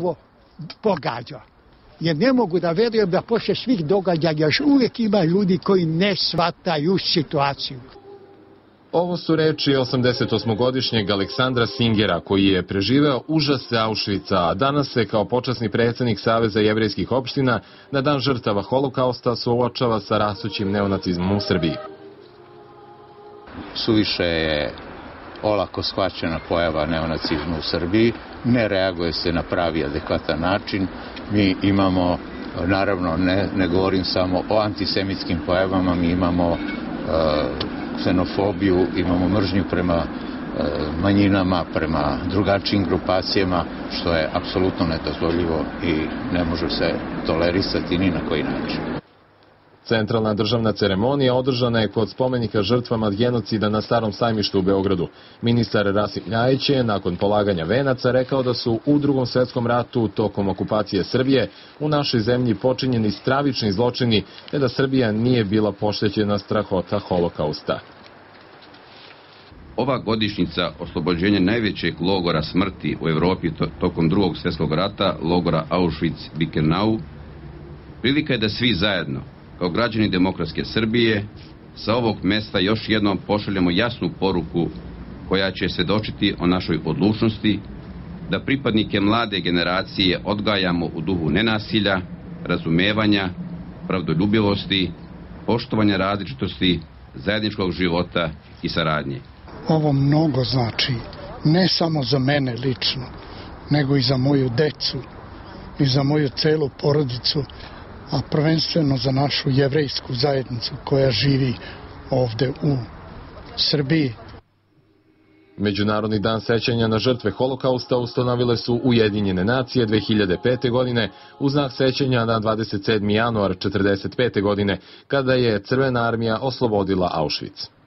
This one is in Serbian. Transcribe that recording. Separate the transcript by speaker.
Speaker 1: ovo pogađa. Jer ne mogu da verujem da posle svih događaja još uvijek ima ljudi koji ne shvataju situaciju.
Speaker 2: Ovo su reči 88-godišnjeg Aleksandra Singera, koji je preživeo užase Auschwitza, a danas se kao počasni predsednik Saveza jevrejskih opština na dan žrtava holokausta suočava sa rasućim neonacizmom u Srbiji.
Speaker 3: Suviše je olako shvaćena pojava neonacizma u Srbiji, ne reaguje se na pravi adekvatan način. Mi imamo, naravno, ne, ne govorim samo o antisemitskim pojavama, mi imamo uh, ksenofobiju, imamo mržnju prema e, manjinama, prema drugačijim grupacijama, što je apsolutno nedozvoljivo i ne može se tolerisati ni na koji način.
Speaker 2: Centralna državna ceremonija održana je kod spomenika žrtvama genocida na Starom sajmištu u Beogradu. Ministar Rasim Ljajić je nakon polaganja venaca rekao da su u drugom svetskom ratu tokom okupacije Srbije u našoj zemlji počinjeni stravični zločini te da Srbija nije bila poštećena strahota holokausta.
Speaker 4: Ova godišnjica oslobođenja najvećeg logora smrti u Evropi tokom drugog svjetskog rata, logora Auschwitz-Birkenau, prilika je da svi zajedno kao građani demokratske Srbije sa ovog mesta još jednom pošaljemo jasnu poruku koja će svedočiti o našoj odlučnosti da pripadnike mlade generacije odgajamo u duhu nenasilja, razumevanja, pravdoljubivosti, poštovanja različitosti, zajedničkog života i saradnje.
Speaker 5: Ovo mnogo znači, ne samo za mene lično, nego i za moju decu i za moju celu porodicu a prvenstveno za našu jevrejsku zajednicu koja živi ovde u Srbiji.
Speaker 2: Međunarodni dan sećanja na žrtve holokausta ustanovile su Ujedinjene nacije 2005. godine u znak sećanja na 27. januar 1945. godine kada je Crvena armija oslobodila Auschwitz.